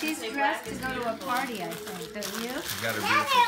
she's dressed to go to a party, I think, don't you? You got beautiful